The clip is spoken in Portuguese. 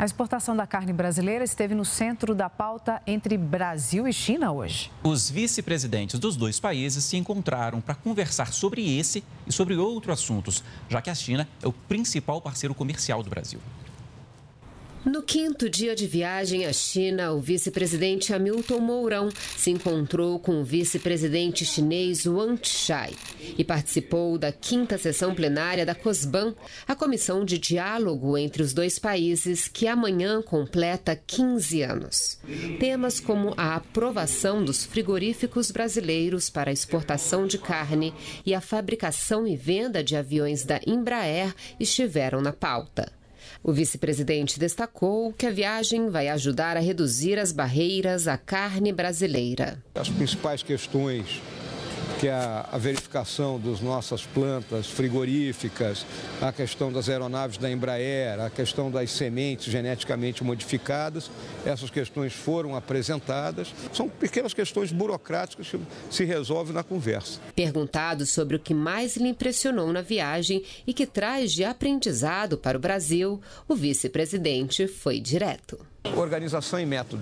A exportação da carne brasileira esteve no centro da pauta entre Brasil e China hoje. Os vice-presidentes dos dois países se encontraram para conversar sobre esse e sobre outros assuntos, já que a China é o principal parceiro comercial do Brasil. No quinto dia de viagem à China, o vice-presidente Hamilton Mourão se encontrou com o vice-presidente chinês Wang Chai e participou da quinta sessão plenária da COSBAN, a comissão de diálogo entre os dois países que amanhã completa 15 anos. Temas como a aprovação dos frigoríficos brasileiros para exportação de carne e a fabricação e venda de aviões da Embraer estiveram na pauta. O vice-presidente destacou que a viagem vai ajudar a reduzir as barreiras à carne brasileira. As principais questões que é a, verificação das nossas plantas frigoríficas, a questão das aeronaves da Embraer, a questão das sementes geneticamente modificadas. Essas questões foram apresentadas. São pequenas questões burocráticas que se resolvem na conversa. Perguntado sobre o que mais lhe impressionou na viagem e que traz de aprendizado para o Brasil, o vice-presidente foi direto. Organização e método.